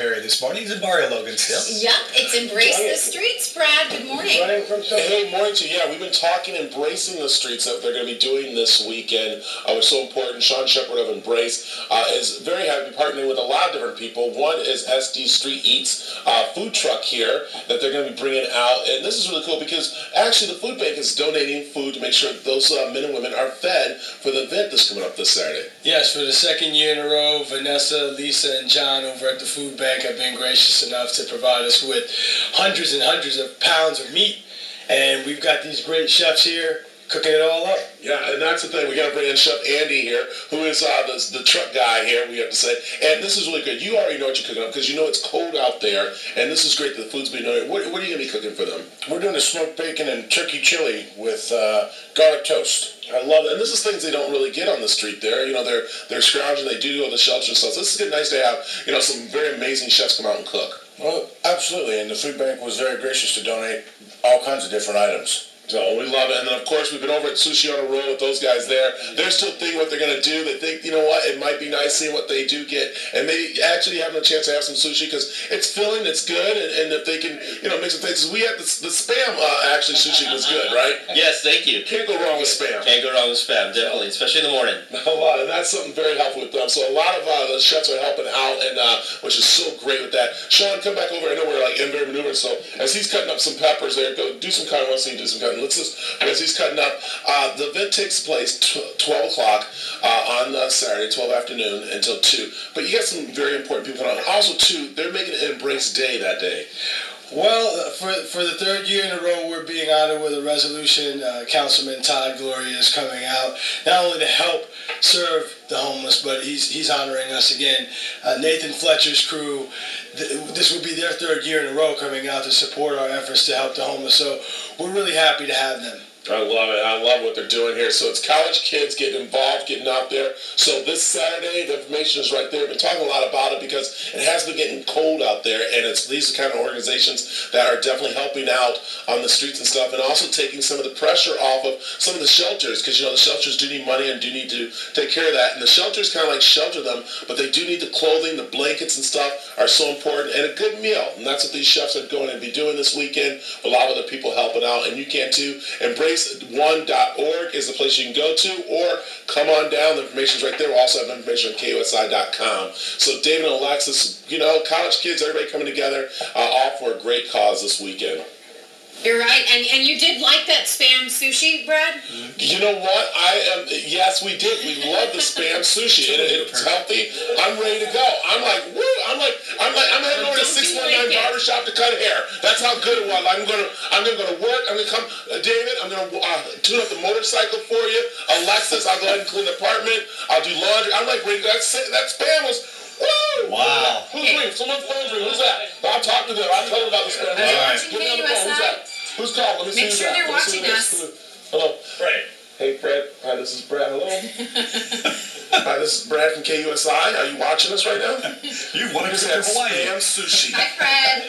Perry this morning. He's in Barrio Logan still. Yep, it's Embrace the Streets, Brad. Good morning. Hey, morning to you. Yeah, we've been talking embracing the streets that they're going to be doing this weekend. Uh, was so important. Sean Shepard of Embrace uh, is very happy partnering with a lot of different people. One is SD Street Eats uh, food truck here that they're going to be bringing out, and this is really cool because actually the food bank is donating food to make sure those uh, men and women are fed for the event that's coming up this Saturday. Yes, for the second year in a row, Vanessa, Lisa, and John over at the food bank have been gracious enough to provide us with hundreds and hundreds of pounds of meat. And we've got these great chefs here cooking it all up. Yeah, and that's the thing. We got to bring in Chef Andy here, who is uh, the, the truck guy here. We have to say, and this is really good. You already know what you're cooking up because you know it's cold out there, and this is great that the food's being donated. What, what are you gonna be cooking for them? We're doing a smoked bacon and turkey chili with uh, garlic toast. I love it, and this is things they don't really get on the street there. You know, they're they're scrounging. They do go to the shelter and stuff. So this is good, nice to have you know some very amazing chefs come out and cook. Well, absolutely, and the food bank was very gracious to donate all kinds of different items. So we love it. And then, of course, we've been over at Sushi on a Roll with those guys there. They're still thinking what they're going to do. They think, you know what, it might be nice seeing what they do get and maybe actually having a chance to have some sushi because it's filling, it's good, and, and if they can, you know, make some things. We had the, the spam, uh, actually, sushi was good, right? Yes, thank you. Can't go wrong with spam. Can't go wrong with spam, definitely, especially in the morning. A lot, and that's something very helpful with them. So a lot of uh, the chefs are helping out, and uh, which is so great with that. Sean, come back over. I know we're like in very maneuvering, so as he's cutting up some peppers there, go do some cutting. I want to see you do some cutting. Let's just as he's cutting up. Uh, the event takes place t- 12 o'clock uh, on uh, Saturday, 12 afternoon until 2. But you got some very important people on. Also, too, they're making an Embrace Day that day. Well, uh, for, for the third year in a row, we're being honored with a resolution. Uh, Councilman Todd Gloria is coming out, not only to help serve the homeless, but he's, he's honoring us again. Uh, Nathan Fletcher's crew, th- this will be their third year in a row coming out to support our efforts to help the homeless. So we're really happy to have them. I love it. I love what they're doing here. So it's college kids getting involved, getting out there. So this Saturday, the information is right there. We've been talking a lot about it because it has been getting cold out there, and it's these kind of organizations that are definitely helping out on the streets and stuff, and also taking some of the pressure off of some of the shelters because you know the shelters do need money and do need to take care of that, and the shelters kind of like shelter them, but they do need the clothing, the blankets and stuff are so important, and a good meal, and that's what these chefs are going to be doing this weekend. A lot of other people helping out, and you can too. Embrace race1.org is the place you can go to, or come on down. The information's right there. We also have information on KUSI.com. So David and Alexis, you know, college kids, everybody coming together, uh, all for a great cause this weekend. You're right, and and you did like that spam sushi, Brad. You know what? I am. Yes, we did. We love the spam sushi. It, it's healthy. I'm ready to go. I'm like, woo! I'm like, I'm like, I'm over to six one nine barbershop to cut hair. That's how good it was. I'm gonna, I'm gonna go to work. I'm gonna come, uh, David. I'm gonna uh, tune up the motorcycle for you. Alexis, I'll go ahead and clean the apartment. I'll do laundry. I'm like, ready. That that spam was. Woo! Wow. Who's ringing? Someone's phone's ringing. Who's that? I'll talk to them. I'll tell them about the spam. Are All right. watching me on the phone. Who's that? Who's calling? Let me see Make who's sure that. they're Let me see watching us. this. Hello. Fred. Hey, Brad. Hi, this is Brad. Hello. Hi, this is Brad from KUSI. Are you watching us right now? You want to Here's go that to Hawaii. spam sushi. Hi, Fred.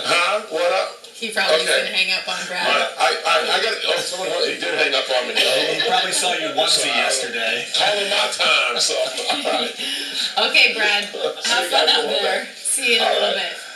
Huh? What up? He probably was Okay. gonna hang up on I, Brad. I, I I got. Oh, someone he did hang up on me. He probably saw you onesie yesterday. Calling my time. So, all right. Okay, Brad. Have fun out there. See you in a All little right. bit.